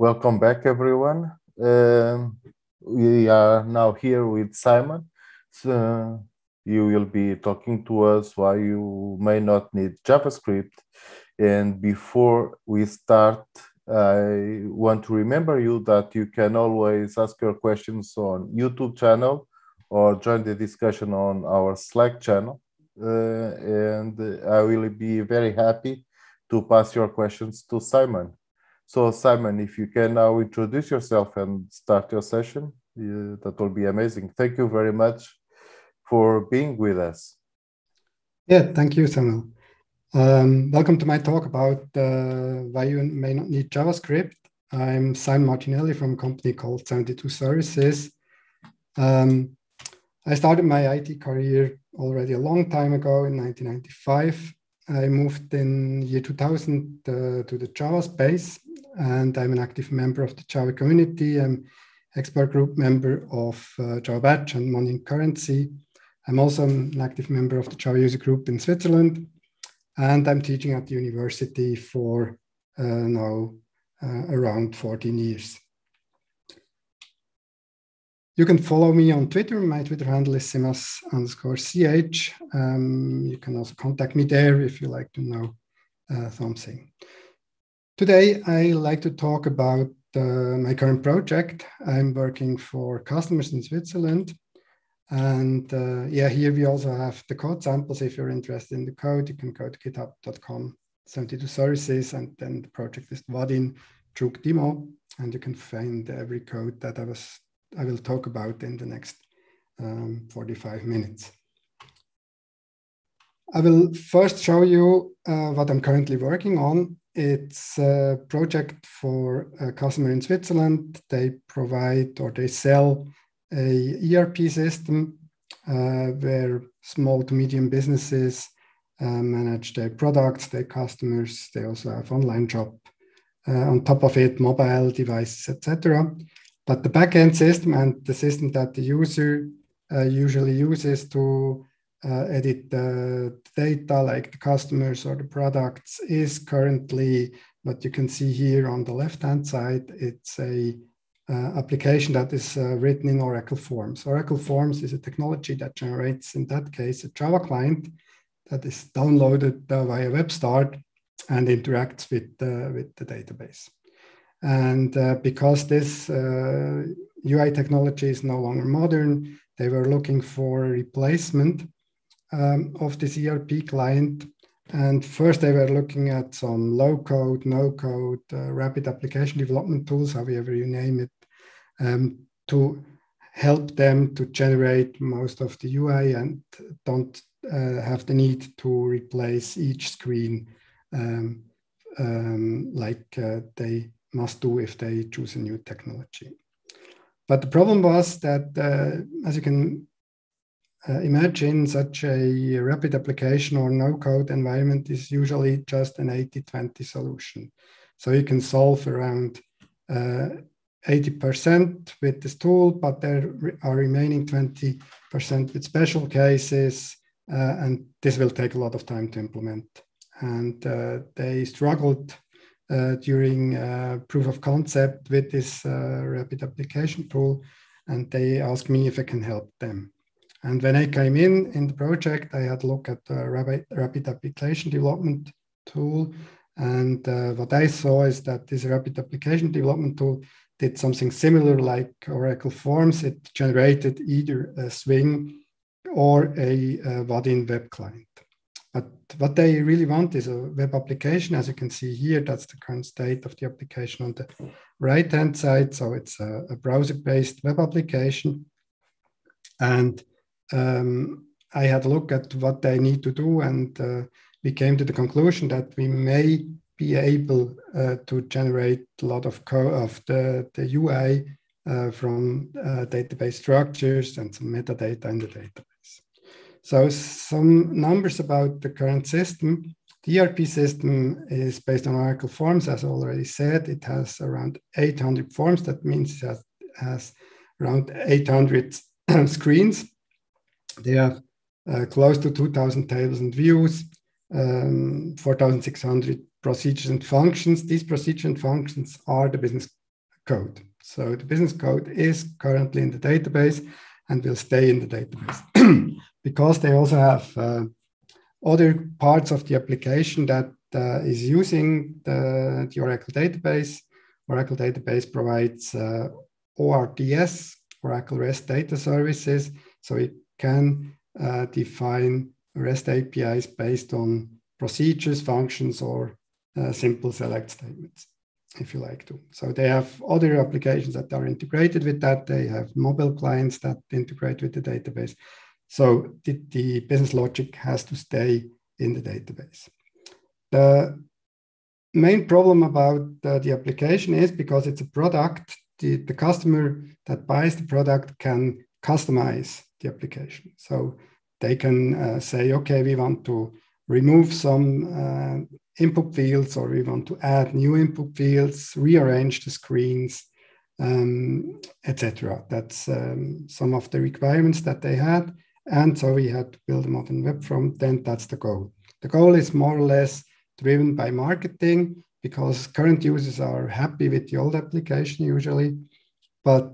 Welcome back, everyone. Um, we are now here with Simon. So you will be talking to us why you may not need JavaScript. And before we start, I want to remember you that you can always ask your questions on YouTube channel or join the discussion on our Slack channel. Uh, and I will be very happy to pass your questions to Simon. So Simon, if you can now introduce yourself and start your session, uh, that will be amazing. Thank you very much for being with us. Yeah, thank you, Samuel. Um, welcome to my talk about uh, why you may not need JavaScript. I'm Simon Martinelli from a company called 72 Services. Um, I started my IT career already a long time ago in 1995. I moved in year 2000 uh, to the Java space and I'm an active member of the Java community. I'm expert group member of uh, Java Batch and Money Currency. I'm also an active member of the Java user group in Switzerland, and I'm teaching at the university for uh, now uh, around 14 years. You can follow me on Twitter. My Twitter handle is simas underscore ch. Um, you can also contact me there if you like to know uh, something. Today, I like to talk about uh, my current project. I'm working for customers in Switzerland. And uh, yeah, here we also have the code samples. If you're interested in the code, you can go to github.com 72 services, and then the project is Vaadin Truk Demo, and you can find every code that I was I will talk about in the next um, 45 minutes. I will first show you uh, what I'm currently working on it's a project for a customer in Switzerland. They provide or they sell a ERP system uh, where small to medium businesses uh, manage their products, their customers. They also have online shop. Uh, on top of it, mobile devices, etc. But the backend system and the system that the user uh, usually uses to uh, edit the data like the customers or the products is currently what you can see here on the left hand side. It's a uh, application that is uh, written in Oracle Forms. Oracle Forms is a technology that generates, in that case, a Java client that is downloaded uh, via WebStart and interacts with, uh, with the database. And uh, because this UI technology is no longer modern, they were looking for a replacement um, of this ERP client. And first, they were looking at some low code, no code, uh, rapid application development tools, however you name it, um, to help them to generate most of the UI and don't uh, have the need to replace each screen um, um, like uh, they must do if they choose a new technology. But the problem was that, uh, as you can uh, imagine such a rapid application or no code environment is usually just an 80 20 solution. So you can solve around uh, 80% with this tool, but there are remaining 20% with special cases, uh, and this will take a lot of time to implement. And uh, they struggled uh, during uh, proof of concept with this rapid application tool, and they asked me if I can help them. And when I came in in the project, I had a look at the rapid, rapid application development tool. And uh, what I saw is that this rapid application development tool did something similar like Oracle Forms. It generated either a Swing or a, a Vaadin web client. But what they really want is a web application. As you can see here, that's the current state of the application on the right-hand side. So it's a, a browser-based web application. And um, I had a look at what they need to do, and uh, we came to the conclusion that we may be able uh, to generate a lot of of the, the UI uh, from uh, database structures and some metadata in the database. So some numbers about the current system. The ERP system is based on Oracle Forms, as already said. It has around 800 forms. That means it has, has around 800 screens they have uh, close to 2,000 tables and views, um, 4,600 procedures and functions. These procedures and functions are the business code. So the business code is currently in the database and will stay in the database because they also have uh, other parts of the application that uh, is using the, the, Oracle database. Oracle database provides uh, ORDS, Oracle REST Data Services, so it can uh, define REST APIs based on procedures, functions, or uh, simple select statements, if you like to. So they have other applications that are integrated with that. They have mobile clients that integrate with the database. So the, the business logic has to stay in the database. The main problem about the application is because it's a product, the, the customer that buys the product can customize the application. So they can uh, say, okay, we want to remove some uh, input fields or we want to add new input fields, rearrange the screens, um, etc. That's um, some of the requirements that they had. And so we had to build a modern web front end. That's the goal. The goal is more or less driven by marketing because current users are happy with the old application usually. But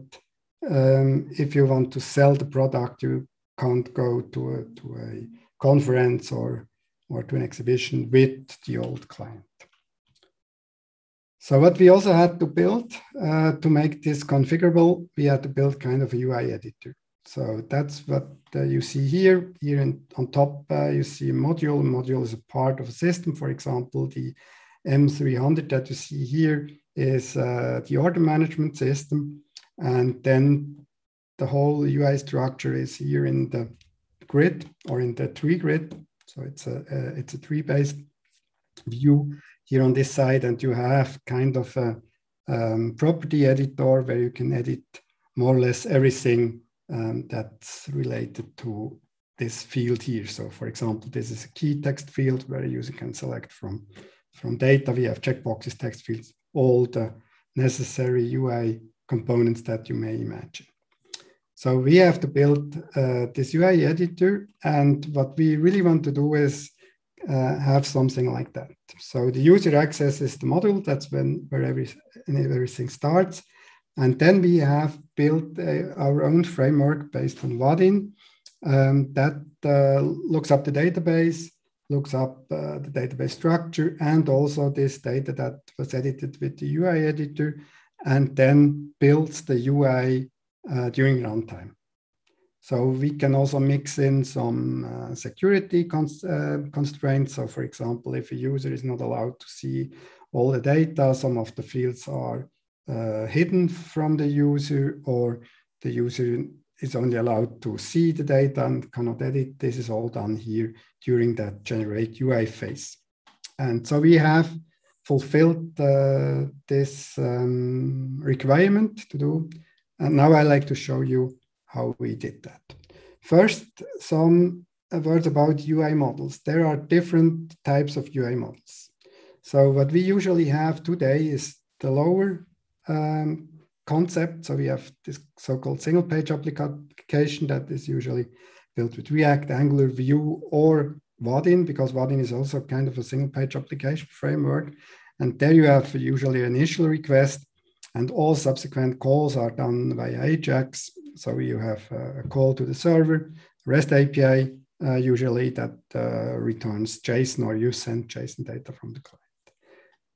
um, if you want to sell the product, you can't go to a, to a conference or, or to an exhibition with the old client. So what we also had to build uh, to make this configurable, we had to build kind of a UI editor. So that's what uh, you see here. Here in, on top, uh, you see a module. A module is a part of a system. For example, the M300 that you see here is uh, the order management system. And then the whole UI structure is here in the grid or in the tree grid. So it's a, a it's a tree-based view here on this side, and you have kind of a um, property editor where you can edit more or less everything um, that's related to this field here. So for example, this is a key text field where a user can select from, from data. We have checkboxes, text fields, all the necessary UI components that you may imagine. So we have to build uh, this UI editor. And what we really want to do is uh, have something like that. So the user accesses the module. That's when where every, everything starts. And then we have built uh, our own framework based on Vaadin um, that uh, looks up the database, looks up uh, the database structure, and also this data that was edited with the UI editor, and then builds the UI uh, during runtime. So we can also mix in some uh, security cons uh, constraints. So for example, if a user is not allowed to see all the data, some of the fields are uh, hidden from the user or the user is only allowed to see the data and cannot edit. This is all done here during that generate UI phase. And so we have fulfilled uh, this um, requirement to do. And now I like to show you how we did that. First, some words about UI models. There are different types of UI models. So what we usually have today is the lower um, concept. So we have this so-called single page application that is usually built with React, Angular, Vue, or Vaadin, because Vaadin is also kind of a single page application framework. And there you have usually an initial request, and all subsequent calls are done via Ajax. So you have a call to the server, REST API, uh, usually that uh, returns JSON or you send JSON data from the client.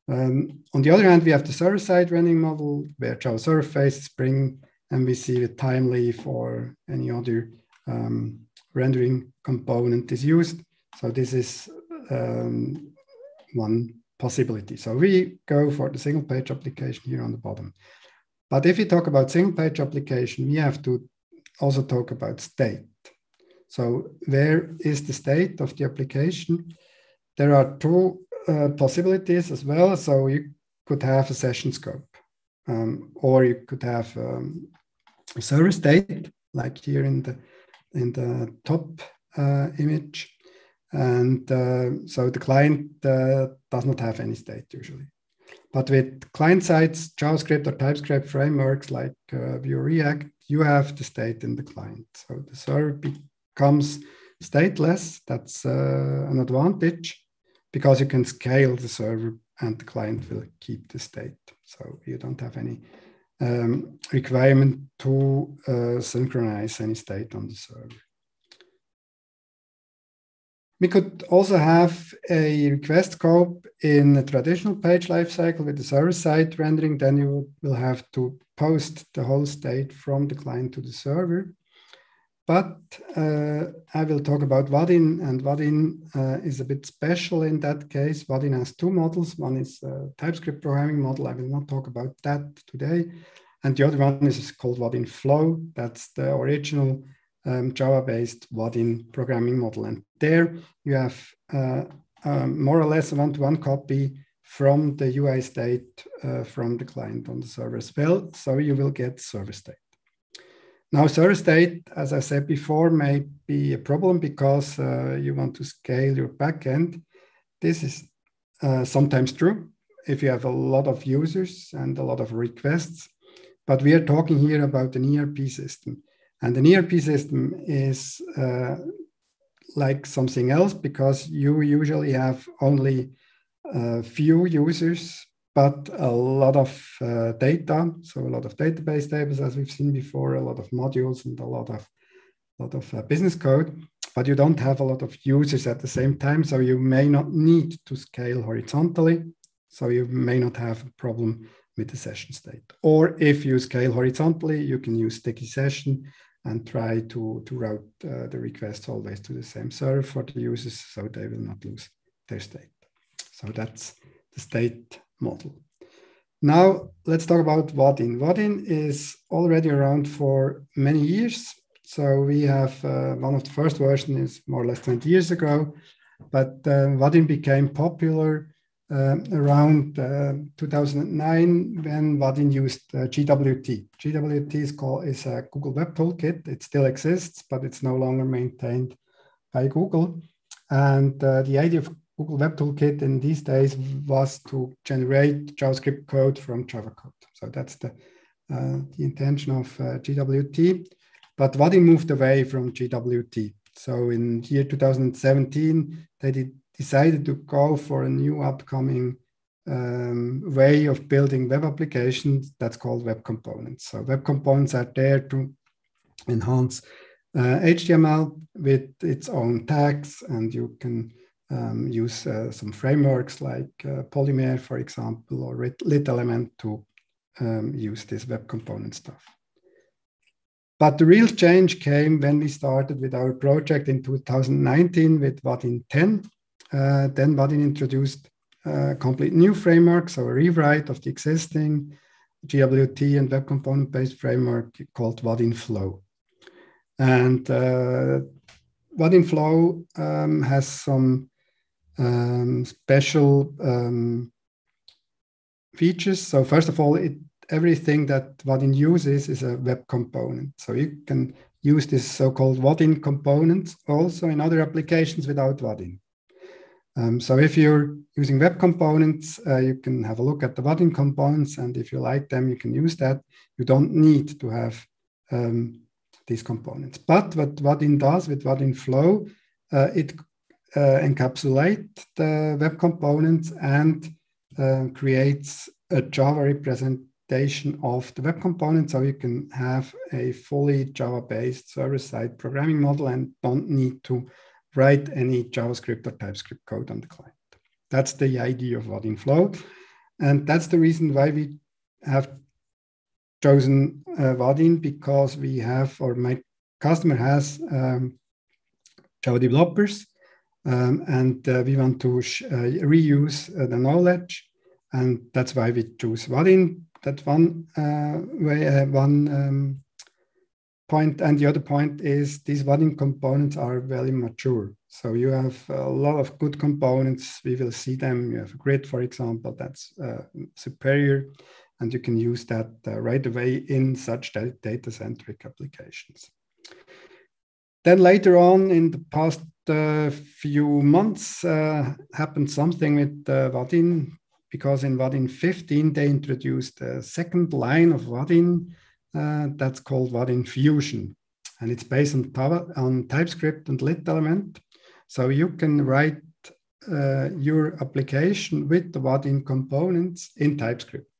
Um, on the other hand, we have the server-side running model where Java Server Face, Spring, MVC with Thymeleaf or any other um, rendering component is used. So this is um, one possibility. So we go for the single page application here on the bottom. But if we talk about single page application, we have to also talk about state. So where is the state of the application? There are two uh, possibilities as well. So you could have a session scope, um, or you could have um, a server state, like here in the in the top uh, image. And uh, so the client uh, does not have any state usually. But with client sides, JavaScript or TypeScript frameworks like uh, Vue React, you have the state in the client. So the server becomes stateless. That's an advantage because you can scale the server and the client will keep the state. So you don't have any um, requirement to uh, synchronize any state on the server. We could also have a request scope in a traditional page lifecycle with the server-side rendering. Then you will have to post the whole state from the client to the server. But uh, I will talk about Vaadin, and Vaadin uh, is a bit special in that case. Vaadin has two models. One is a TypeScript programming model. I will not talk about that today. And the other one is called Vaadin Flow. That's the original um, Java-based Vaadin programming model. And there you have uh, um, more or less a one-to-one copy from the UI state uh, from the client on the server as well. So you will get server state. Now, server state, as I said before, may be a problem because uh, you want to scale your backend. This is uh, sometimes true if you have a lot of users and a lot of requests. But we are talking here about an ERP system. And an ERP system is uh, like something else because you usually have only a few users, but a lot of uh, data. So a lot of database tables, as we've seen before, a lot of modules and a lot of lot of uh, business code. But you don't have a lot of users at the same time, so you may not need to scale horizontally. So you may not have a problem with the session state. Or if you scale horizontally, you can use sticky session and try to, to route uh, the requests always to the same server for the users so they will not lose their state. So that's the state model. Now let's talk about Vaadin. Vaadin is already around for many years. So we have uh, one of the first versions is more or less 20 years ago, but uh, became popular uh, around uh, 2009 when Vaadin used uh, GWT. GWT is, called, is a Google Web Toolkit. It still exists, but it's no longer maintained by Google. And uh, the idea of Google Web Toolkit in these days was to generate JavaScript code from Java code. So that's the, uh, the intention of uh, GWT. But Vaadin moved away from GWT. So in year 2017, they decided to go for a new upcoming um, way of building web applications that's called web components. So web components are there to enhance uh, HTML with its own tags, and you can um, use uh, some frameworks like uh, Polymer, for example, or Lit Element to um, use this web component stuff. But the real change came when we started with our project in 2019 with Vaadin 10, uh, then Vaadin introduced a complete new framework, so a rewrite of the existing GWT and web component based framework called Vaadin Flow. And uh, Vaadin Flow um, has some um, special um, features. So first of all, it, everything that Vaadin uses is a web component. So you can use this so-called Vaadin components also in other applications without Vaadin. Um, so if you're using web components, uh, you can have a look at the Vaadin components, and if you like them, you can use that. You don't need to have um, these components. But what Vaadin does with Vaadin Flow, uh, it uh, encapsulates the web components and uh, creates a Java representation of the web component, so you can have a fully Java-based server-side programming model and don't need to write any JavaScript or TypeScript code on the client. That's the idea of Vaadin Flow. And that's the reason why we have chosen uh, Vaadin because we have, or my customer has um, Java developers, um, and uh, we want to uh, reuse uh, the knowledge. And that's why we choose Vaadin. That one uh, way, one um, point, and the other point is these Vaadin components are very mature. So you have a lot of good components. We will see them. You have a grid, for example, that's superior, and you can use that uh, right away in such data-centric applications. Then later on in the past uh, few months uh, happened something with uh, Vaadin because in Vaadin 15 they introduced a second line of Vaadin uh, that's called Vaadin Fusion. And it's based on, on TypeScript and lit element. So you can write uh, your application with the Vaadin components in TypeScript.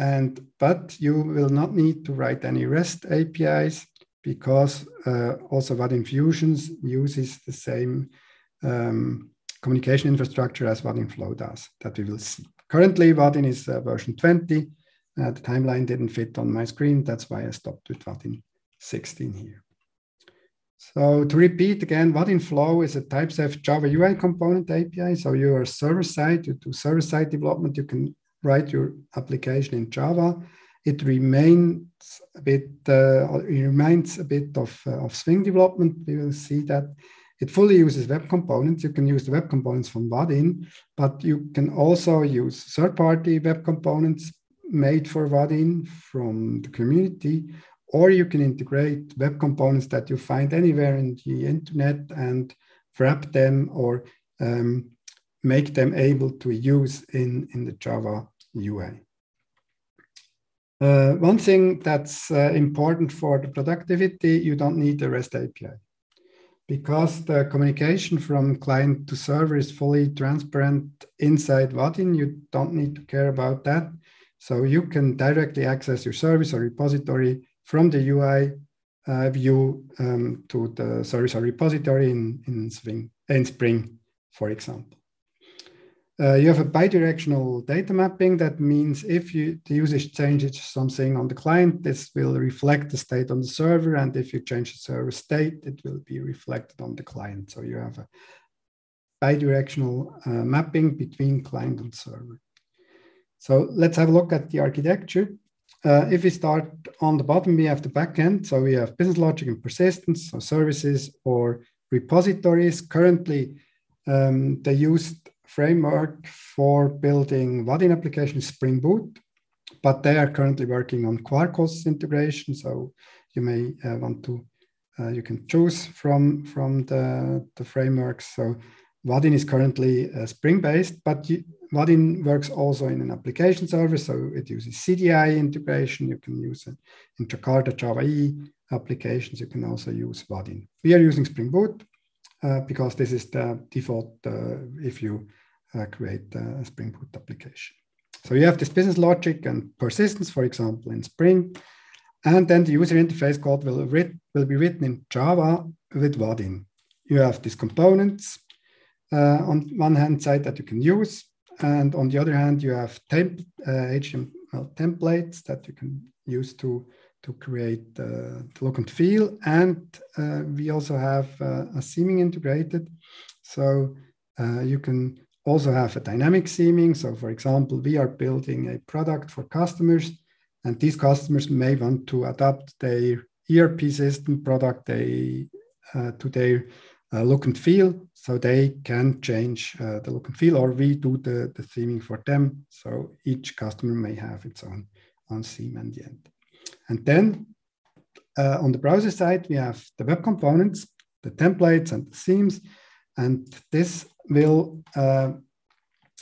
And but you will not need to write any REST APIs because uh, also Vaadin Fusions uses the same um, communication infrastructure as Vaadin Flow does that we will see. Currently, Vaadin is uh, version 20. Uh, the timeline didn't fit on my screen. That's why I stopped with Vaadin 16 here. So to repeat again, Vaadin Flow is a type-safe Java UI component API. So you are server-side, you do server-side development, you can write your application in Java. It remains a bit, uh, it remains a bit of, uh, of Swing development. We will see that it fully uses web components. You can use the web components from Vaadin, but you can also use third-party web components made for Vaadin from the community, or you can integrate web components that you find anywhere in the internet and wrap them or um, make them able to use in, in the Java UI. Uh, one thing that's uh, important for the productivity, you don't need the REST API. Because the communication from client to server is fully transparent inside Vaadin, you don't need to care about that. So you can directly access your service or repository from the UI uh, view um, to the service or repository in, in, Swing, in Spring, for example. Uh, you have a bidirectional data mapping. That means if you, the user changes something on the client, this will reflect the state on the server. And if you change the server state, it will be reflected on the client. So you have a bidirectional uh, mapping between client and server. So let's have a look at the architecture. Uh, if we start on the bottom, we have the backend. So we have business logic and persistence, so services or repositories. Currently, um, they use framework for building application is Spring Boot, but they are currently working on Quarkus integration. So you may uh, want to, uh, you can choose from, from the, the frameworks. So Vaadin is currently uh, Spring based, but you, Vaadin works also in an application server. So it uses CDI integration. You can use it in Jakarta Java E applications. You can also use Vaadin. We are using Spring Boot uh, because this is the default uh, if you uh, create a Spring Boot application. So you have this business logic and persistence, for example, in Spring, and then the user interface code will, writ will be written in Java with Vaadin. You have these components uh, on one hand side that you can use, and on the other hand, you have temp, uh, HTML templates that you can use to to create uh, the look and feel. And uh, we also have uh, a theming integrated. So uh, you can also have a dynamic theming. So for example, we are building a product for customers and these customers may want to adapt their ERP system product they, uh, to their uh, look and feel so they can change uh, the look and feel or we do the, the theming for them. So each customer may have its own, own theme in the end. And then uh, on the browser side, we have the web components, the templates and the themes. And this will uh,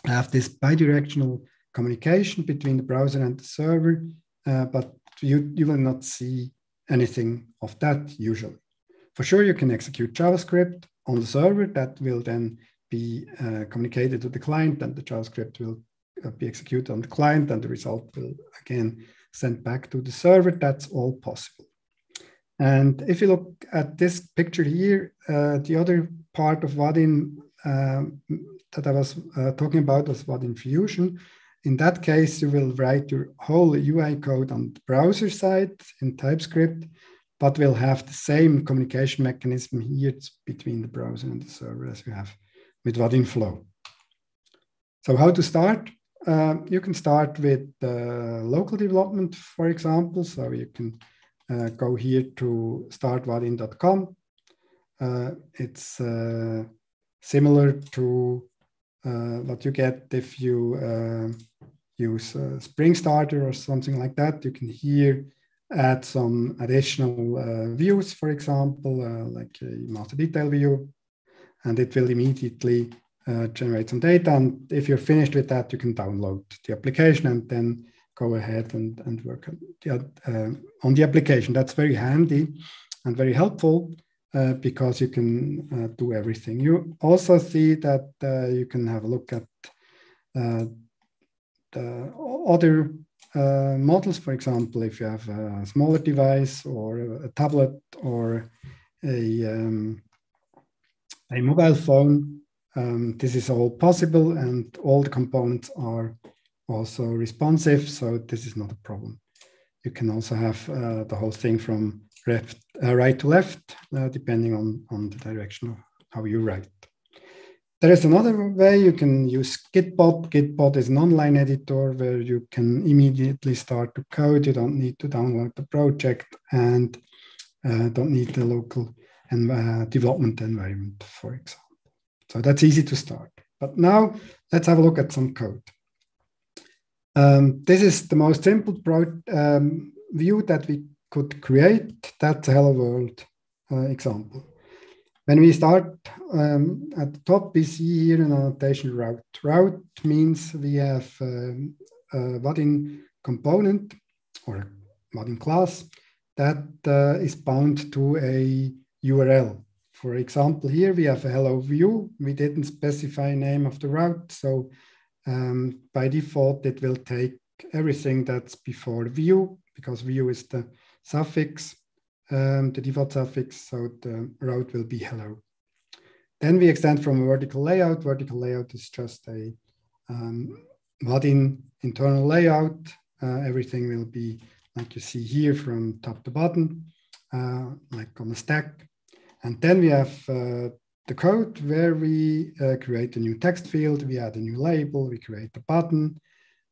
have this bidirectional communication between the browser and the server, uh, but you, you will not see anything of that usually. For sure, you can execute JavaScript on the server that will then be uh, communicated to the client and the JavaScript will uh, be executed on the client and the result will again sent back to the server. That's all possible. And if you look at this picture here, uh, the other part of Vaadin um, that I was uh, talking about was Vaadin Fusion. In that case, you will write your whole UI code on the browser side in TypeScript, but we'll have the same communication mechanism here between the browser and the server as you have with Vaadin Flow. So how to start? Uh, you can start with uh, local development, for example. So you can uh, go here to startvaadin.com. Uh, it's uh, similar to uh, what you get if you uh, use Spring Starter or something like that. You can here add some additional views, for example, like a master detail view, and it will immediately generate some data. And if you're finished with that, you can download the application and then go ahead and, and work on the, uh, on the application. That's very handy and very helpful uh, because you can uh, do everything. You also see that uh, you can have a look at uh, the other uh, models, for example, if you have a smaller device or a tablet or a, um, a mobile phone, um, this is all possible and all the components are also responsive, so this is not a problem. You can also have uh, the whole thing from left, uh, right to left, uh, depending on, on the direction of how you write. There is another way you can use Gitpod. Gitpod is an online editor where you can immediately start to code. You don't need to download the project and uh, don't need the local and, uh, development environment, for example. So that's easy to start. But now let's have a look at some code. Um, this is the most simple um, view that we could create. That's a Hello World uh, example. When we start um, at the top, we see here an annotation route. Route means we have um, a Vaadin component or a Vaadin class that uh, is bound to a URL. For example, here we have a hello view. We didn't specify name of the route. So um, by default, it will take everything that's before view because view is the suffix um, the default suffix, so the route will be hello. Then we extend from a vertical layout. Vertical layout is just a um, Vaadin internal layout. Uh, everything will be like you see here from top to bottom, uh, like on a stack. And then we have uh, the code where we uh, create a new text field. We add a new label. We create a button,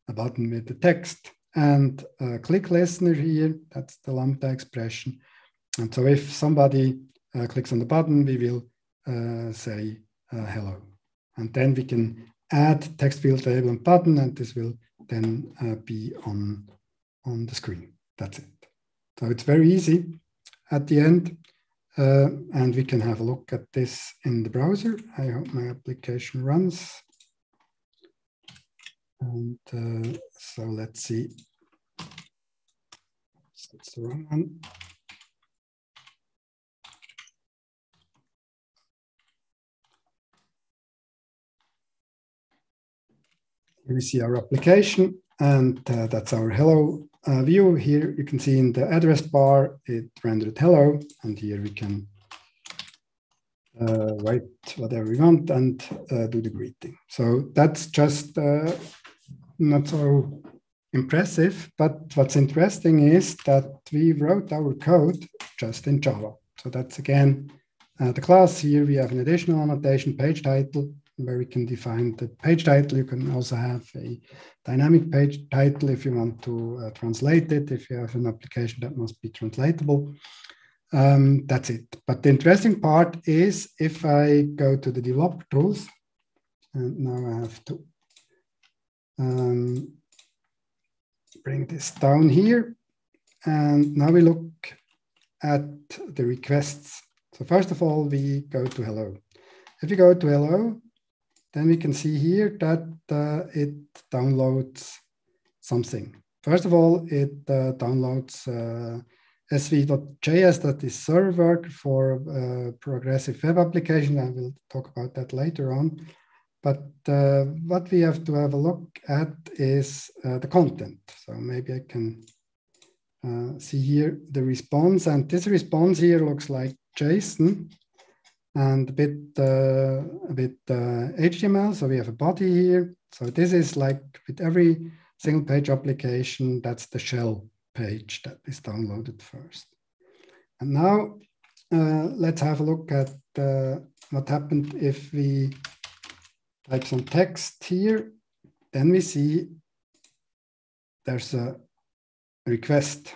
a button with the text and a click listener here. That's the lambda expression. And so if somebody uh, clicks on the button, we will uh, say uh, hello. And then we can add text field label and button, and this will then uh, be on, on the screen. That's it. So it's very easy at the end. Uh, and we can have a look at this in the browser. I hope my application runs. And uh, so let's see. That's the wrong one. Here we see our application, and uh, that's our hello uh, view. Here you can see in the address bar, it rendered hello, and here we can uh, write whatever we want and uh, do the greeting. So that's just uh, not so impressive, but what's interesting is that we wrote our code just in Java. So that's again uh, the class here. We have an additional annotation page title where we can define the page title. You can also have a dynamic page title if you want to uh, translate it, if you have an application that must be translatable. Um, that's it. But the interesting part is if I go to the developer tools, and now I have to um, bring this down here. And now we look at the requests. So first of all, we go to hello. If you go to hello, then we can see here that uh, it downloads something. First of all, it uh, downloads uh, sv.js, that is server for uh, progressive web application. I will talk about that later on. But uh, what we have to have a look at is uh, the content. So maybe I can see here the response. And this response here looks like JSON and a bit uh, bit uh, HTML. So we have a body here. So this is like with every single page application, that's the shell page that is downloaded first. And now uh, let's have a look at uh, what happened if we type some text here. Then we see there's a request.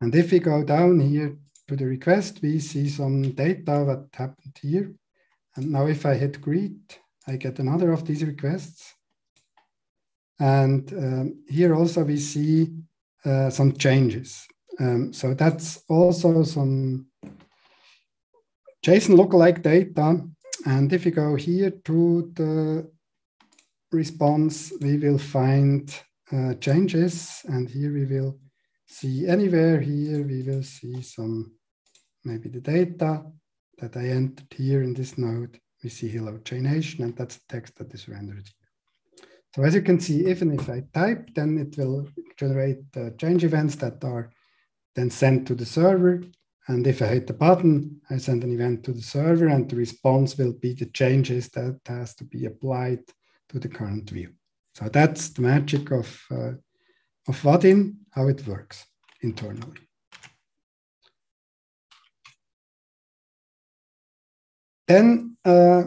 And if we go down here to the request, we see some data that happened here. And now if I hit greet, I get another of these requests. And um, here also we see uh, some changes. Um, so that's also some JSON lookalike data. And if you go here to the response, we will find uh, changes. And here we will see anywhere here, we will see some maybe the data that I entered here in this node. We see hello JNation, and that's the text that is rendered here. So as you can see, even if I type, then it will generate uh, change events that are then sent to the server. And if I hit the button, I send an event to the server and the response will be the changes that has to be applied to the current view. So that's the magic of, uh, of Vaadin, how it works internally. Then uh,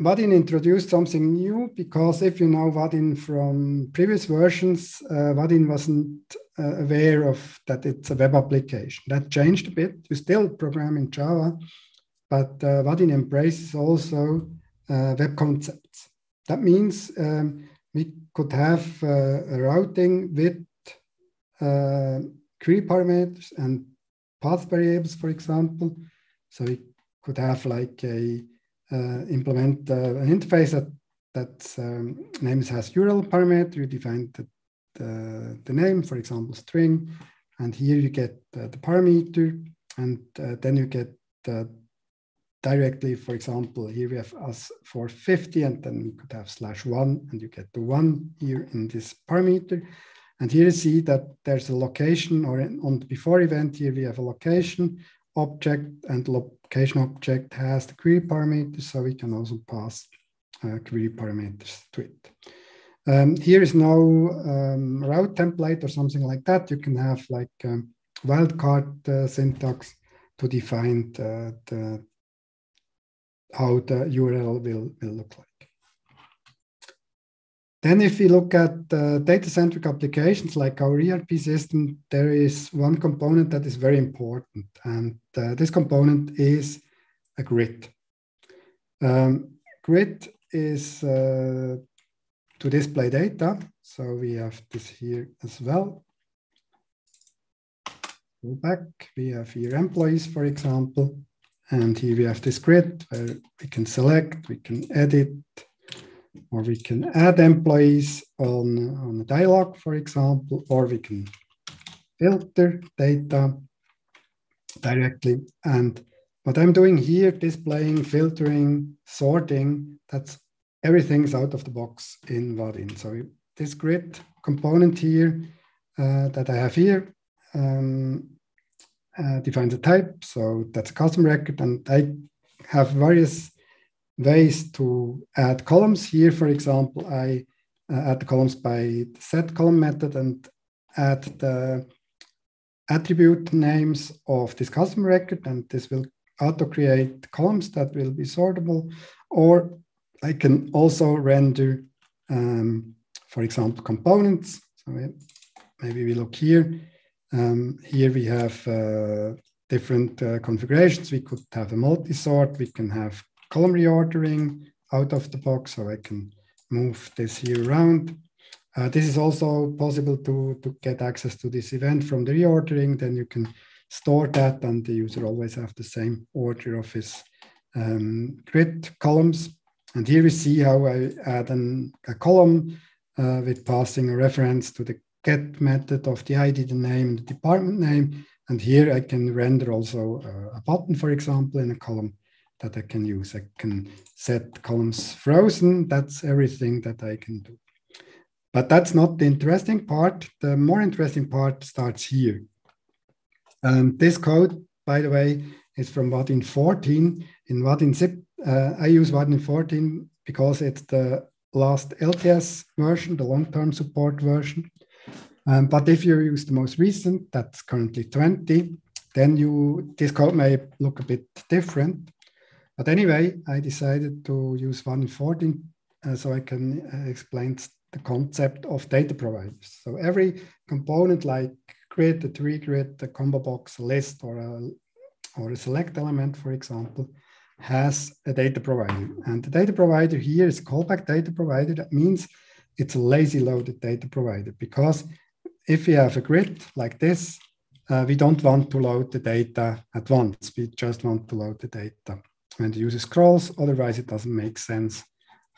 Vaadin introduced something new because if you know Vaadin from previous versions, uh, Vaadin wasn't uh, aware of that it's a web application. That changed a bit. You still program in Java, but uh, Vaadin embraces also uh, web concepts. That means um, we could have uh, a routing with uh, query parameters and path variables, for example. So we could have like a uh, implement uh, an interface that that um, names has URL parameter. You define the, the, the, name, for example, string, and here you get uh, the parameter, and uh, then you get directly, for example, here we have us for 50, and then you could have slash one, and you get the one here in this parameter. And here you see that there's a location, or on the before event here we have a location object, and location object has the query parameters, so we can also pass uh, query parameters to it. Um, here is no um, route template or something like that. You can have like um, wildcard uh, syntax to define the, the, how the URL will, will look like. Then if we look at uh, data-centric applications like our ERP system, there is one component that is very important. And uh, this component is a grid. Um, grid is uh, to display data. So we have this here as well. Go back, we have here employees, for example. And here we have this grid where we can select, we can edit, or we can add employees on, on a dialog, for example, or we can filter data directly. And what I'm doing here, displaying, filtering, sorting, that's everything's out of the box in Vaadin. So this grid component here uh, that I have here um, uh, defines a type. So that's a custom record. And I have various ways to add columns. Here, for example, I uh, add the columns by the set column method and add the attribute names of this custom record, and this will auto create columns that will be sortable. Or I can also render, um, for example, components. So maybe we look here. Um, here we have uh, different uh, configurations. We could have a multi-sort. We can have column reordering out of the box, so I can move this here around. Uh, this is also possible to, to get access to this event from the reordering. Then you can store that and the user always have the same order of his um, grid columns. And here we see how I add an, a column uh, with passing a reference to the get method of the ID, the name, the department name. And here I can render also uh, a button, for example, in a column that I can use. I can set columns frozen. That's everything that I can do. But that's not the interesting part. The more interesting part starts here. Um, this code, by the way, is from Vaadin 14. In Vaadin zip, uh, I use Vaadin 14 because it's the last LTS version, the long-term support version. Um, but if you use the most recent, that's currently 20, then you this code may look a bit different. But anyway, I decided to use Vaadin 14 uh, so I can uh, explain the concept of data providers. So every component like grid, a tree grid, a combo box, a list, or a, or a select element, for example, has a data provider. And the data provider here is callback data provider. That means it's a lazy loaded data provider because if we have a grid like this, uh, we don't want to load the data at once. We just want to load the data when the user scrolls. Otherwise, it doesn't make sense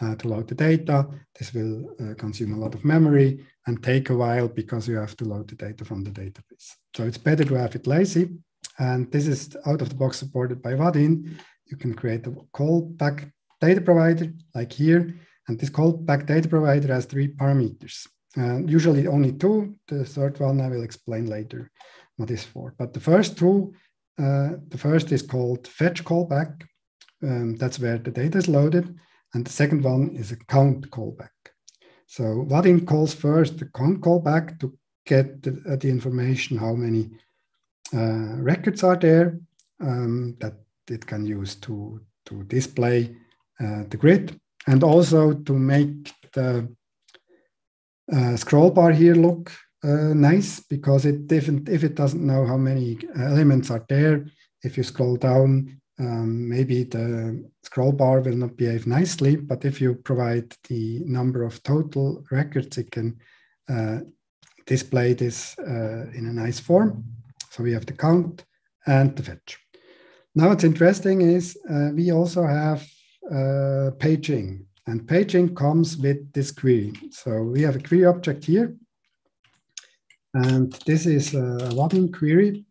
uh, to load the data. This will uh, consume a lot of memory and take a while because you have to load the data from the database. So it's better to have it lazy. And this is out of the box supported by Vaadin. You can create a callback data provider like here. And this callback data provider has three parameters. Uh, usually only two. The third one I will explain later what is for. But the first two, uh, the first is called fetch callback. Um, that's where the data is loaded. And the second one is a count callback. So Vaadin calls first the count callback to get the, uh, the information how many uh, records are there um, that it can use to, to display uh, the grid and also to make the uh, scroll bar here look uh, nice because it if, if it doesn't know how many elements are there, if you scroll down, um, maybe the scroll bar will not behave nicely, but if you provide the number of total records, it can uh, display this uh, in a nice form. So we have the count and the fetch. Now what's interesting is uh, we also have uh, paging and paging comes with this query. So we have a query object here and this is a Vaadin query.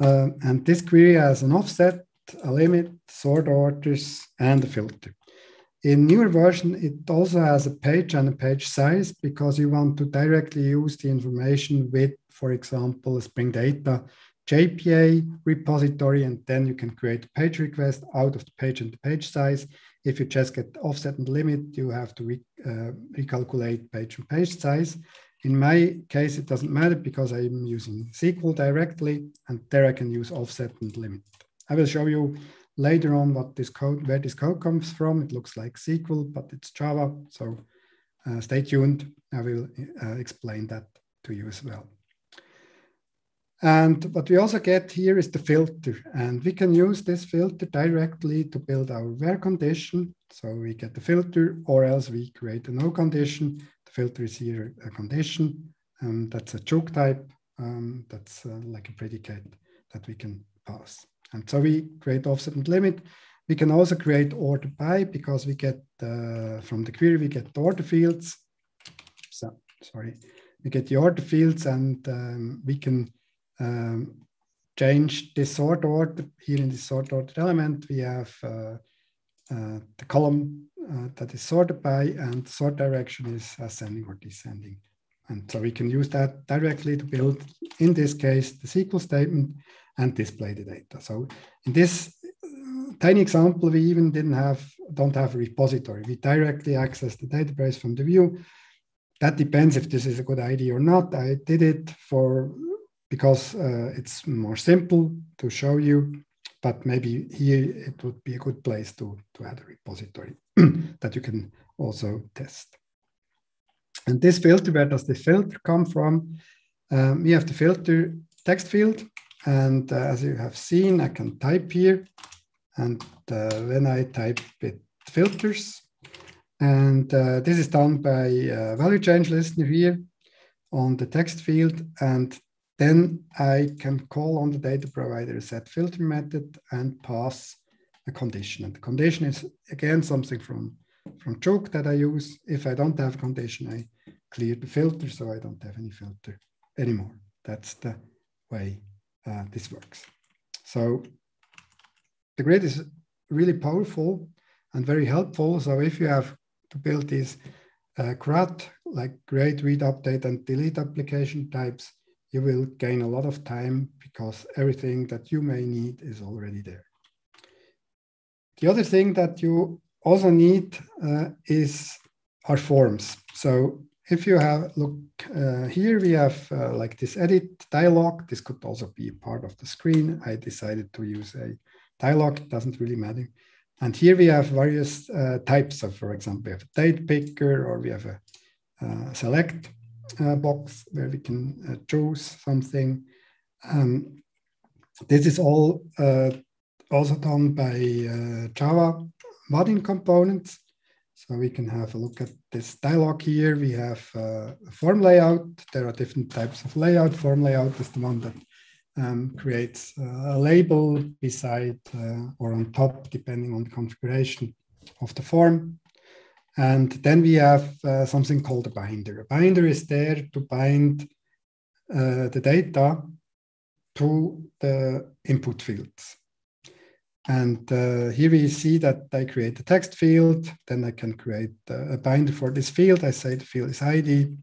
Uh, and this query has an offset, a limit, sort orders, and a filter. In newer version, it also has a page and a page size because you want to directly use the information with, for example, a Spring Data JPA repository, and then you can create a page request out of the page and the page size. If you just get offset and limit, you have to re, uh, recalculate page and page size. In my case, it doesn't matter because I'm using SQL directly, and there I can use offset and limit. I will show you later on what this code, where this code comes from. It looks like SQL, but it's Java. So uh, stay tuned. I will uh, explain that to you as well. And what we also get here is the filter. And we can use this filter directly to build our where condition. So we get the filter or else we create a no condition. The filter is here a condition. Um, that's a jOOQ type. Um, that's uh, like a predicate that we can pass. And so we create offset and limit. We can also create order by because we get uh, from the query, we get the order fields. So, sorry, we get the order fields and um, we can um, change this sort order. Here in the sort order element, we have uh, uh, the column uh, that is sorted by and sort direction is ascending or descending. And so we can use that directly to build, in this case, the SQL statement and display the data. So in this uh, tiny example, we even didn't have, don't have a repository. We directly access the database from the view. That depends if this is a good idea or not. I did it for because uh, it's more simple to show you, but maybe here it would be a good place to, to add a repository that you can also test. And this filter, where does the filter come from? Um, we have the filter text field. And uh, as you have seen, I can type here. And uh, when I type it filters, and uh, this is done by uh, value change listener here on the text field. And then I can call on the data provider set filter method and pass a condition. And the condition is again something from, from jOOQ that I use. If I don't have a condition, I clear the filter so I don't have any filter anymore. That's the way uh, this works. So the grid is really powerful and very helpful. So if you have to build these uh, CRUD, like create, read, update, and delete application types, you will gain a lot of time because everything that you may need is already there. The other thing that you also need uh, is our forms. So if you have look uh, here, we have uh, like this edit dialog. This could also be part of the screen. I decided to use a dialog. It doesn't really matter. And here we have various uh, types of, for example, we have a date picker or we have a uh, select uh, box where we can uh, choose something. Um, this is all uh, also done by Java Vaadin components. So we can have a look at this dialog here. We have uh, a form layout. There are different types of layout. Form layout is the one that um, creates uh, a label beside uh, or on top, depending on the configuration of the form. And then we have uh, something called a binder. A binder is there to bind uh, the data to the input fields. And uh, here we see that I create a text field. Then I can create a binder for this field. I say the field is ID.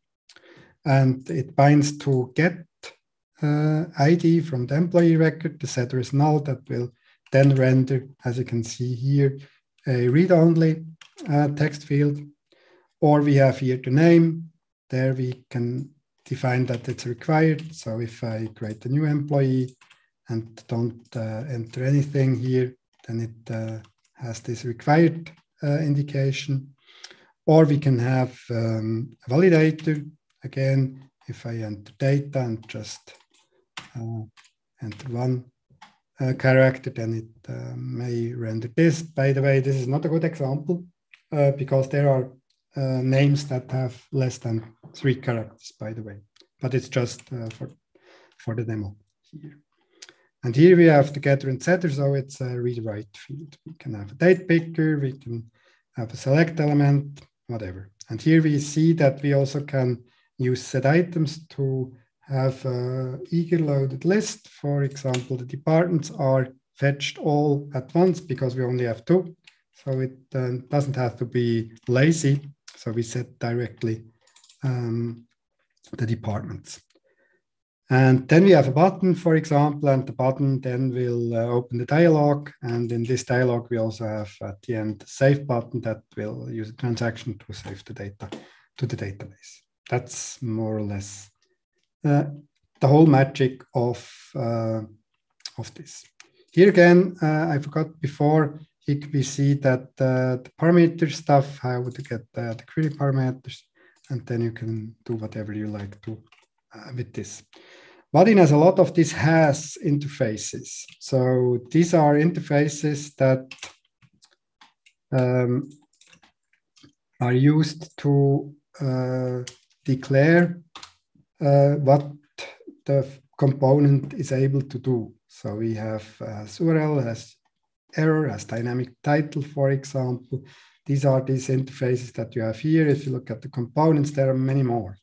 And it binds to get uh, ID from the employee record. The setter is null. That will then render, as you can see here, a read-only uh, text field. Or we have here the name. There we can define that it's required. So if I create a new employee and don't uh, enter anything here, then it uh, has this required uh, indication. Or we can have um, a validator. Again, if I enter data and just uh, enter one uh, character, then it uh, may render this. By the way, this is not a good example because there are uh, names that have less than three characters, by the way. But it's just uh, for, for the demo here. And here we have the getter and setter, so it's a read-write field. We can have a date picker, we can have a select element, whatever. And here we see that we also can use set items to have a eager loaded list. For example, the departments are fetched all at once because we only have two. So it uh, doesn't have to be lazy. So we set directly um, the departments. And then we have a button, for example, and the button then will uh, open the dialog. And in this dialog, we also have at the end the save button that will use a transaction to save the data to the database. That's more or less uh, the whole magic of, uh, of this. Here again, uh, I forgot before, here we see that uh, the parameter stuff, how to get uh, the query parameters, and then you can do whatever you like to uh, with this. Vaadin has a lot of these has interfaces. So these are interfaces that um, are used to uh, declare uh, what the component is able to do. So we have uh, URL has error, as dynamic title, for example. These are these interfaces that you have here. If you look at the components, there are many more.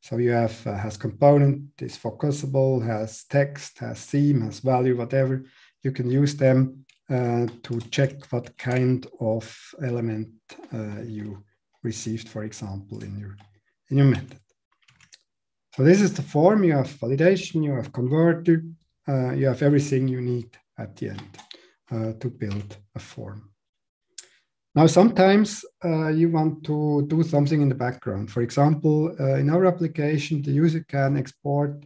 So you have uh, has component, is focusable, has text, has theme, has value, whatever. You can use them uh, to check what kind of element uh, you received, for example, in your in your method. So this is the form. You have validation, you have converter, uh, you have everything you need at the end uh, to build a form. Now, sometimes uh, you want to do something in the background. For example, uh, in our application, the user can export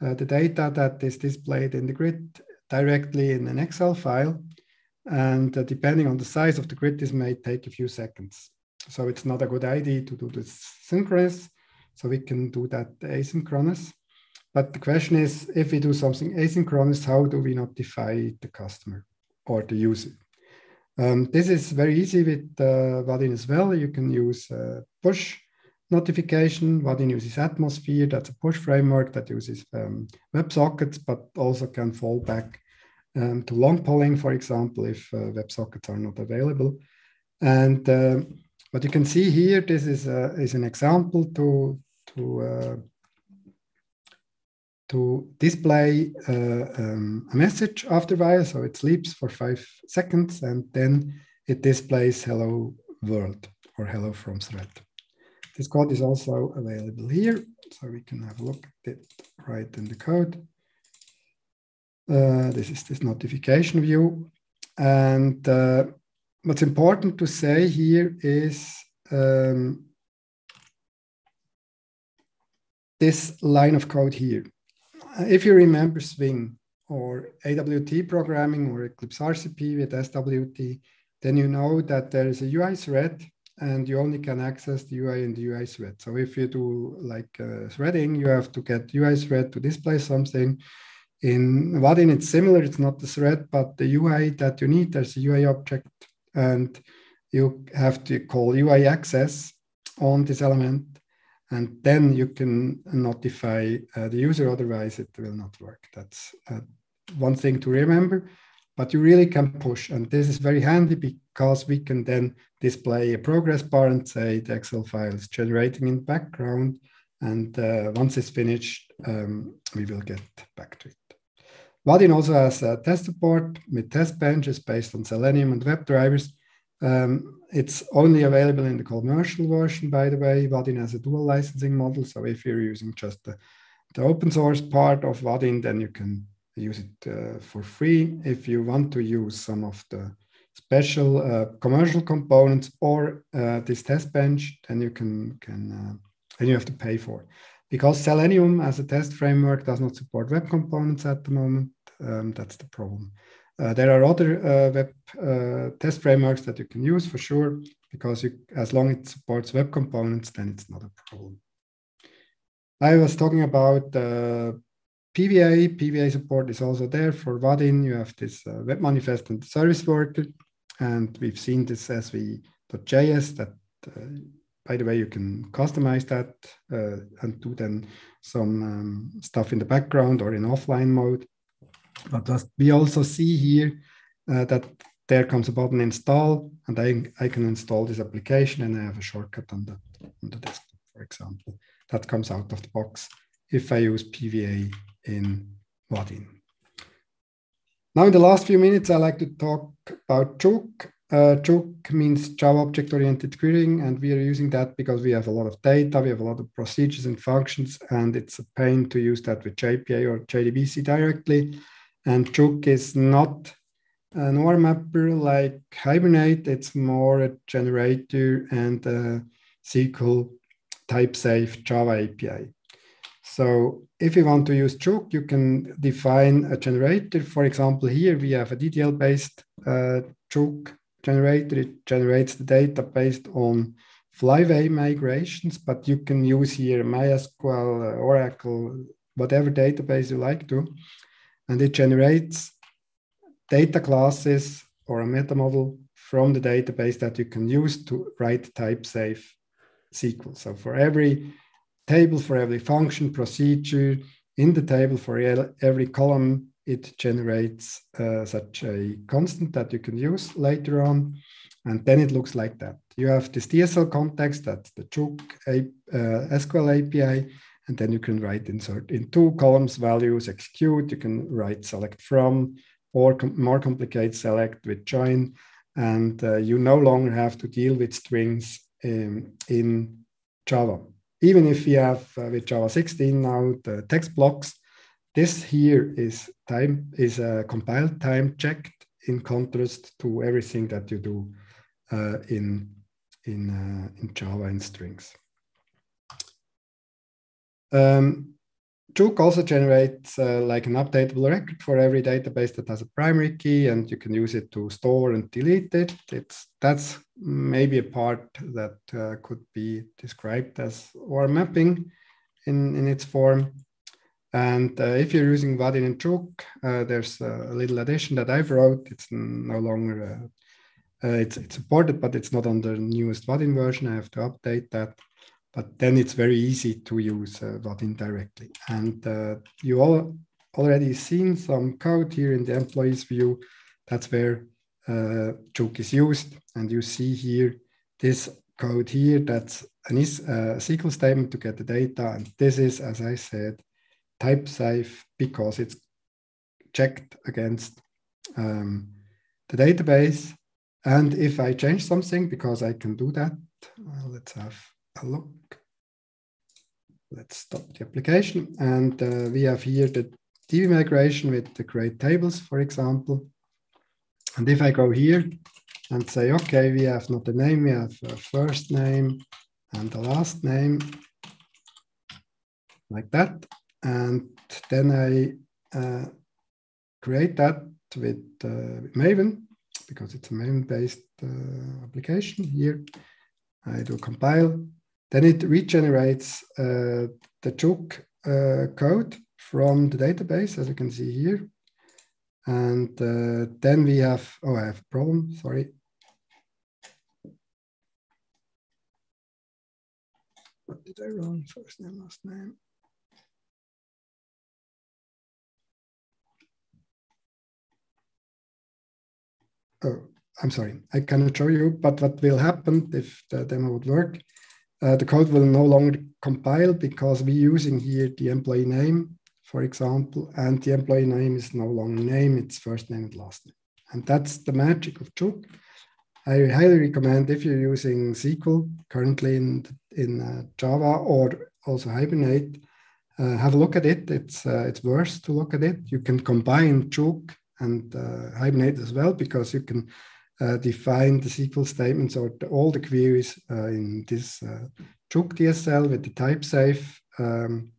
uh, the data that is displayed in the grid directly in an Excel file. And uh, depending on the size of the grid, this may take a few seconds. So it's not a good idea to do this synchronous. So we can do that asynchronous. But the question is, if we do something asynchronous, how do we notify the customer or the user? Um, this is very easy with uh, Vaadin as well. You can use uh, push notification. Vaadin uses Atmosphere. That's a push framework that uses um, WebSockets, but also can fall back um, to long polling, for example, if uh, WebSockets are not available. And uh, what you can see here, this is, uh, is an example to, to uh, to display uh, um, a message after while. So it sleeps for five seconds and then it displays hello world or hello from thread. This code is also available here. So we can have a look at it right in the code. Uh, this is this notification view. And uh, what's important to say here is um, this line of code here if you remember Swing or AWT programming or Eclipse RCP with SWT, then you know that there is a UI thread and you only can access the UI in the UI thread. So if you do like uh, threading, you have to get UI thread to display something. In Vaadin, it's similar. It's not the thread, but the UI that you need, there's a UI object and you have to call UI access on this element and then you can notify uh, the user otherwise it will not work. That's uh, one thing to remember but you really can push. And this is very handy because we can then display a progress bar and say the excel file is generating in background. And uh, once it's finished um, we will get back to it. Vaadin also has a test support with test benches based on Selenium and WebDrivers. Um, it's only available in the commercial version, by the way. Vaadin has a dual licensing model. So if you're using just the, the open source part of Vaadin, then you can use it uh, for free. If you want to use some of the special uh, commercial components or uh, this test bench, then you can, can uh, and you have to pay for. Because Selenium as a test framework does not support web components at the moment, um, that's the problem. Uh, there are other uh, web uh, test frameworks that you can use for sure, because you, as long as it supports web components, then it's not a problem. I was talking about PWA. PWA support is also there for Vaadin. You have this uh, web manifest and service worker, and we've seen this SV.js that uh, by the way, you can customize that uh, and do then some um, stuff in the background or in offline mode. But we also see here uh, that there comes a button install and I, I can install this application and I have a shortcut on the, on the desktop, for example. That comes out of the box if I use PWA in Vaadin. Now in the last few minutes, I like to talk about jOOQ uh, jOOQ means Java Object-Oriented Querying, and we are using that because we have a lot of data, we have a lot of procedures and functions, and it's a pain to use that with JPA or JDBC directly. And jOOQ is not an OR mapper like Hibernate, it's more a generator and a SQL type safe Java API. So if you want to use jOOQ, you can define a generator. For example, here we have a DDL-based uh, generator. It generates the data based on flyway migrations, but you can use here MySQL, Oracle, whatever database you like to. And it generates data classes or a meta model from the database that you can use to write type safe SQL. So for every table, for every function procedure in the table, for every column, it generates uh, such a constant that you can use later on. And then it looks like that. You have this DSL context, that's the jOOQ uh, SQL API, and then you can write insert in two columns values, execute, you can write select from, or com more complicated select with join. And uh, you no longer have to deal with strings in, in Java. Even if you have uh, with Java 16 now the text blocks, this here is time is a compiled time checked in contrast to everything that you do uh, in in uh, in Java and strings. Um, jOOQ also generates uh, like an updatable record for every database that has a primary key, and you can use it to store and delete it. It's that's maybe a part that uh, could be described as OR mapping in in its form. And uh, if you're using Vaadin and jOOQ, uh, there's a little addition that I've wrote. It's no longer, uh, uh, it's, it's supported, but it's not on the newest Vaadin version. I have to update that. But then it's very easy to use uh, Vaadin directly. And uh, you all already seen some code here in the employees view. That's where uh, jOOQ is used. And you see here this code here, that's a SQL statement to get the data. And this is, as I said, type safe because it's checked against um, the database. And if I change something, because I can do that, well, let's have a look. Let's stop the application. And uh, we have here the DB migration with the create tables, for example. And if I go here and say, okay, we have not the name, we have a first name and the last name, like that and then I uh, create that with uh, Maven because it's a Maven-based uh, application here. I do compile, then it regenerates uh, the jOOQ uh, code from the database, as you can see here. And uh, then we have, oh, I have a problem, sorry. What did I wrong? First name, last name. oh, I'm sorry, I cannot show you, but what will happen if the demo would work, uh, the code will no longer compile because we're using here the employee name for example, and the employee name is no longer name, it's first name and last name. And that's the magic of jOOQ. I highly recommend if you're using SQL currently in, in uh, Java or also Hibernate, uh, have a look at it. It's, uh, it's worth to look at it. You can combine jOOQ and uh, Hibernate as well because you can uh, define the SQL statements or the, all the queries uh, in this uh, DSL with the type safe um,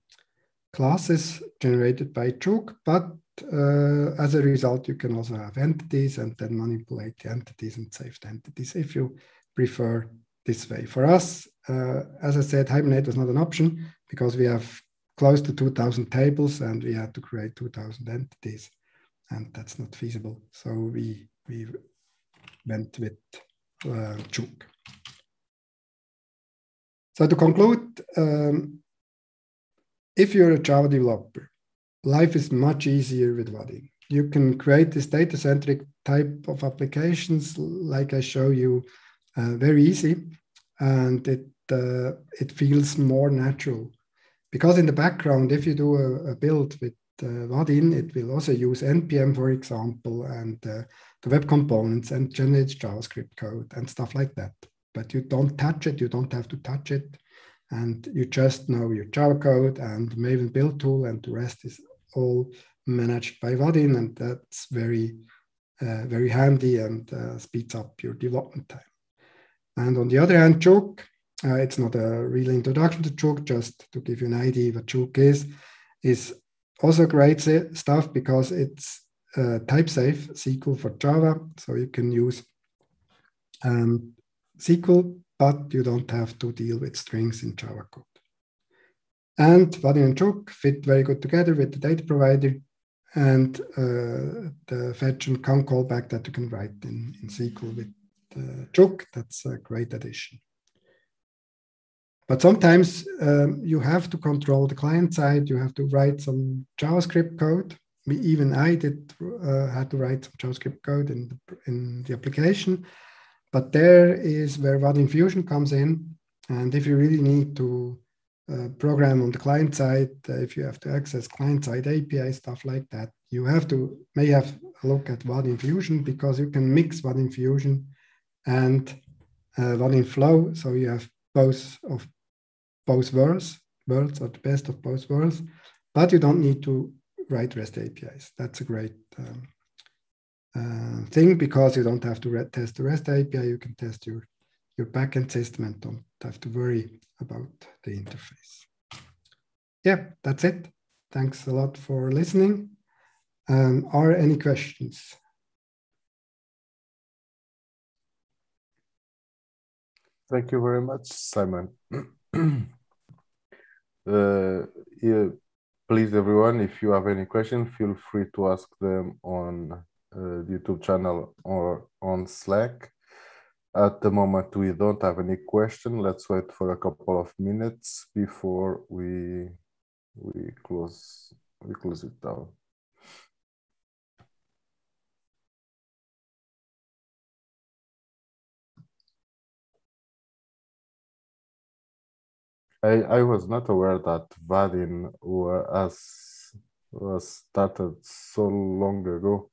classes generated by jOOQ, but uh, as a result, you can also have entities and then manipulate the entities and save the entities if you prefer this way. For us, uh, as I said, Hibernate was not an option because we have close to 2000 tables and we had to create 2000 entities and that's not feasible. So we, we went with uh. So to conclude, um, if you're a Java developer, life is much easier with Vaadin. You can create this data-centric type of applications, like I show you, uh, very easy, and it uh, it feels more natural. Because in the background, if you do a, a build with uh, Vaadin, it will also use npm, for example, and uh, the web components and generates JavaScript code and stuff like that. But you don't touch it. You don't have to touch it and you just know your Java code and Maven build tool, and the rest is all managed by Vaadin, and that's very, uh, very handy and uh, speeds up your development time. And on the other hand, jOOQ, uh, it's not a real introduction to jOOQ, just to give you an idea what jOOQ is, is also great stuff because it's uh, type safe SQL for Java, so you can use um, SQL but you don't have to deal with strings in Java code. And Vaadin and jOOQ fit very good together with the data provider and uh, the fetch and count callback that you can write in, in SQL with uh, jOOQ. That's a great addition. But sometimes um, you have to control the client side. You have to write some JavaScript code. Even I did uh, had to write some JavaScript code in the, in the application. But there is where Vaadin Fusion comes in. And if you really need to uh, program on the client side, uh, if you have to access client side API, stuff like that, you have to may have a look at Vaadin Fusion because you can mix Vaadin Fusion and uh, Vaadin Flow. So you have both of both worlds, worlds are the best of both worlds, but you don't need to write REST APIs. That's a great um, uh, thing because you don't have to test the REST API. You can test your, your backend system and don't have to worry about the interface. Yeah, that's it. Thanks a lot for listening. Um, are any questions? Thank you very much, Simon. uh, yeah, please, everyone, if you have any questions, feel free to ask them on uh, YouTube channel or on Slack. At the moment, we don't have any question. Let's wait for a couple of minutes before we we close we close it down. I, I was not aware that Vaadin was, was started so long ago.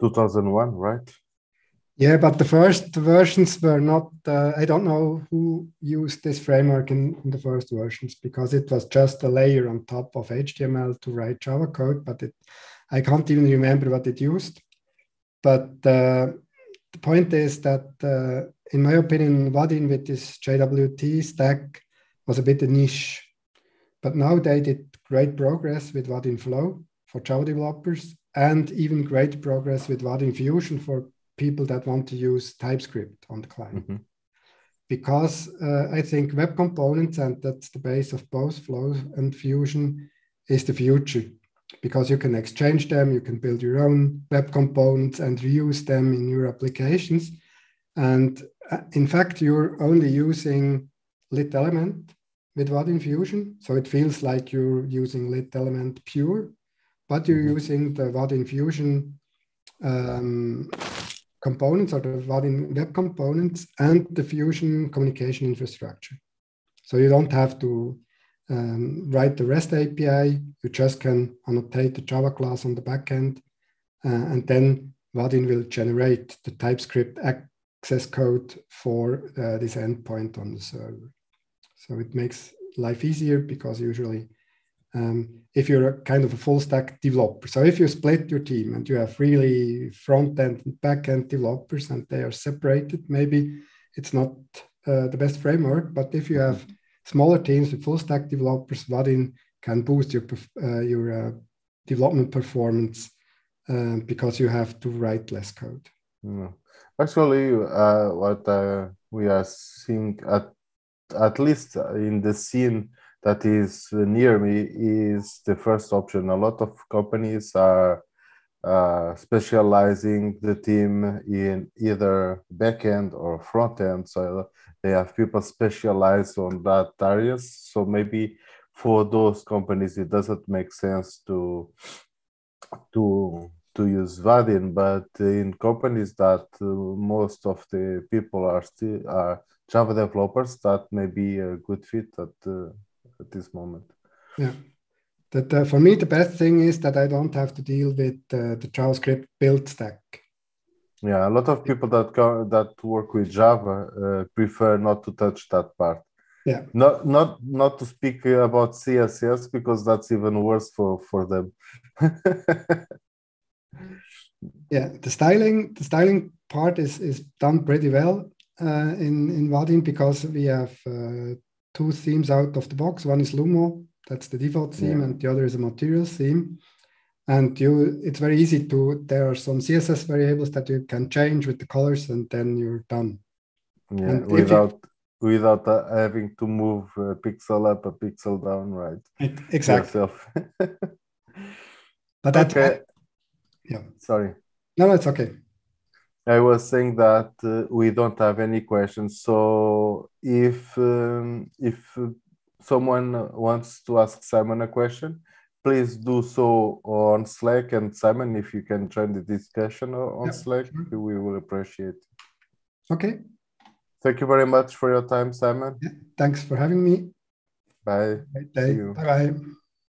2001, right? Yeah, but the first versions were not, uh, I don't know who used this framework in, in, the first versions because it was just a layer on top of HTML to write Java code, but it, I can't even remember what it used. But uh, the point is that, uh, in my opinion, Vaadin with this GWT stack was a bit a niche. But now they did great progress with Vaadin Flow for Java developers and even great progress with Vaadin Fusion for people that want to use TypeScript on the client. Mm-hmm. Because uh, I think web components, and that's the base of both Flow and Fusion, is the future. Because you can exchange them, you can build your own web components and reuse them in your applications. And uh, in fact, you're only using lit element with Vaadin Fusion. So it feels like you're using lit element pure but you're mm-hmm. using the Vaadin Fusion um, components or the web components and the Fusion communication infrastructure. So you don't have to um, write the REST API. You just can annotate the Java class on the backend, uh, and then Vaadin will generate the TypeScript access code for uh, this endpoint on the server. So it makes life easier because usually um, if you're a kind of a full stack developer. So if you split your team and you have really front end and back end developers and they are separated, maybe it's not uh, the best framework. But if you have smaller teams with full stack developers, Vaadin can boost your uh, your uh, development performance um, because you have to write less code. Mm. Actually, uh, what uh, we are seeing at at least in the scene that is near me is the first option. A lot of companies are uh, specializing the team in either backend or front end. So they have people specialized on that areas. So maybe for those companies, it doesn't make sense to to to use Vaadin, but in companies that uh, most of the people are still are Java developers, that may be a good fit at uh, at this moment. Yeah. That uh, for me the best thing is that I don't have to deal with uh, the JavaScript build stack. Yeah, a lot of people that go, that work with Java uh, prefer not to touch that part. Yeah. Not not not to speak about CSS because that's even worse for for them. yeah, the styling the styling part is is done pretty well uh, in in Vaadin because we have uh, two themes out of the box. One is Lumo, that's the default theme, yeah. and the other is a materials theme. And you, it's very easy to. There are some CSS variables that you can change with the colors, and then you're done. Yeah, and without you, without uh, having to move a pixel up, a pixel down, right? Exactly. but that, okay. Yeah. Sorry. No, it's okay. I was saying that uh, we don't have any questions. So if um, if someone wants to ask Simon a question, please do so on Slack. And Simon, if you can join the discussion on Slack, sure. we will appreciate. It. Okay. Thank you very much for your time, Simon. Yeah, thanks for having me. Bye. Bye bye.